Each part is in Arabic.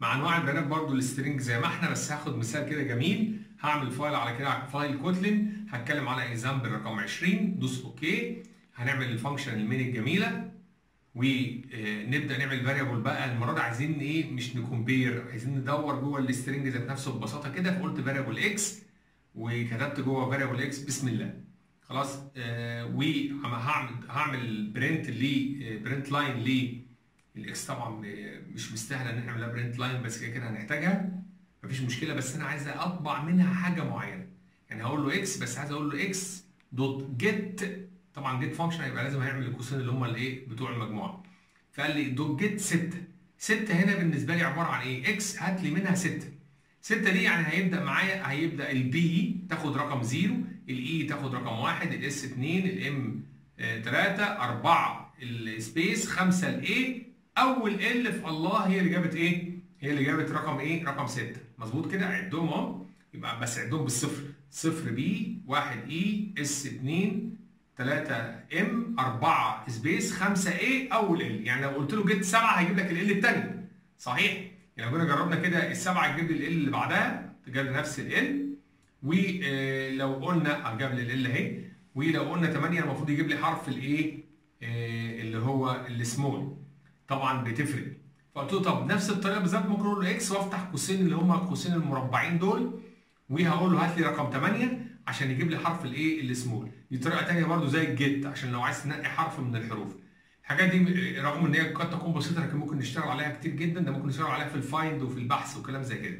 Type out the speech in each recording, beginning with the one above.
مع انواع البيانات برضو ال string زي ما إحنا بس هاخد مثال كده جميل. هعمل file على كده file Kotlin. هتكلم على example رقم 20 دوس OK هنعمل ال function ال main الجميلة. ونبدا نعمل variable بقى. المرة دي عايزين إيه؟ مش ن compare عايزين ندور جوه ال string ذات نفسه ببساطة كده. فقلت variable x وكتبت جوه variable x بسم الله. خلاص آه وهعمل هعمل print ل print line ل ال x طبعا مش مستاهلة إن إحنا نعملها print line بس كده كده هنحتاجها. مفيش مشكلة بس أنا عايز أطبع منها حاجة معينة. يعني هقول له x بس عايز أقول له x dot get طبعا get function هيبقى لازم هيعمل القوسين اللي هم الإيه؟ بتوع المجموعة. فقال لي dot get 6 6 هنا بالنسبة لي عبارة عن إيه؟ x هات لي منها 6 6 دي يعني هيبدأ معايا هيبدأ ال B تاخد رقم 0 ال I تاخد رقم 1 ال S 2 ال M 3 4 ال space 5 ال A أول L في الله هي اللي جابت إيه؟ هي اللي جابت رقم إيه؟ رقم 6 مظبوط كده؟ عدهم أهو. يبقى بس عدهم بالصفر. صفر B 1 I S 2 3 M 4 space 5 A أول L يعني لو قلت له جبت 7 هيجيب لك L الثاني صحيح؟ يعني لو جينا جربنا كده السبعة تجيب لي L اللي بعدها تجيب لي نفس L ولو قلنا جاب لي L أهي. ولو قلنا 8 المفروض يجيب لي حرف الايه اللي هو السمول طبعا بتفرق. فقلت له طب نفس الطريقة بالظبط ممكن أقول له x وأفتح قوسين اللي هم قوسين المربعين دول وهقول له هات لي رقم 8 عشان يجيب لي حرف الايه السمول دي طريقة ثانية برده زي ال get عشان لو عايز تنقي حرف من الحروف. الحاجات دي رغم إن هي قد تكون بسيطة لكن ممكن نشتغل عليها كتير جدا. ده ممكن نشتغل عليها في ال find وفي البحث وكلام زي كده.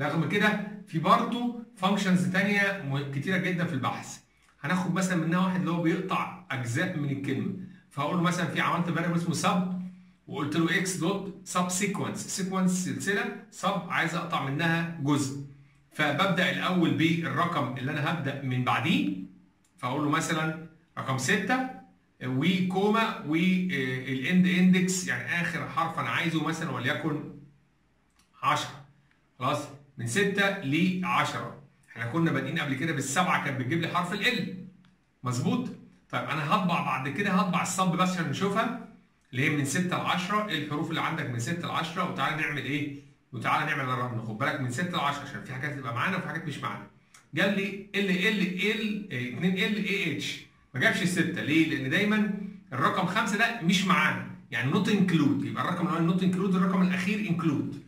رغم كده في برضه functions ثانية كتيرة جدا في البحث. هناخد مثلا منها واحد اللي هو بيقطع أجزاء من الكلمة. فهقول له مثلا في عملت variable اسمه sub وقلت له x dot sub sequence sequence سلسلة. sub عايز أقطع منها جزء. فببدأ الأول بالرقم اللي أنا هبدأ من بعديه. فأقول له مثلا رقم 6 و comma وال end index. يعني آخر حرف أنا عايزه مثلا وليكن 10 خلاص؟ من 6 ل 10 إحنا كنا بادئين قبل كده بالسبعة كانت بتجيب لي حرف L مظبوط؟ طيب أنا هطبع بعد كده هطبع ال sub بس عشان نشوفها. اللي هي من 6 ل 10 إيه الحروف اللي عندك من 6 ل 10 وتعالى نعمل إيه؟ وتعالى نعمل الرقم. خد بالك من 6 ل 10 عشان في حاجات تبقى معانا وفي حاجات مش معانا. جاب لي ال ال ال 2 ال اي اتش. ما جابش الستة. ليه؟ لأن دايما الرقم خمسة ده مش معانا. يعني not include يبقى الرقم الأولاني not include الرقم الأخير include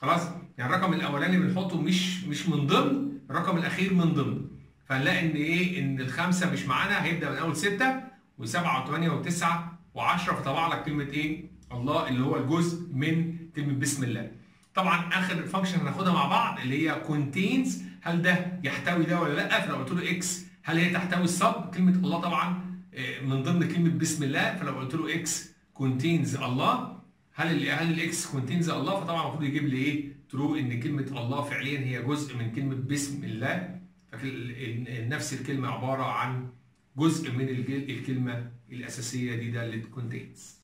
خلاص؟ يعني الرقم الأولاني بنحطه مش مش من ضمن الرقم الأخير من ضمن. فنلاقي إن إيه؟ إن الخمسة مش معانا هيبدأ من أول ستة وسبعة وثمانية وتسعة و10 فطبع لك كلمة إيه؟ الله اللي هو الجزء من كلمة بسم الله. طبعا آخر function هناخدها مع بعض اللي هي contains هل ده يحتوي ده ولا لأ؟ فلو قلت له x هل هي تحتوي ال sub كلمة الله طبعا من ضمن كلمة بسم الله فلو قلت له x contains الله هل هل ال x contains الله فطبعا المفروض يجيب لي إيه true إن كلمة الله فعليا هي جزء من كلمة بسم الله نفس الكلمة عبارة عن جزء من الكلمة الأساسية دي ده اللي contains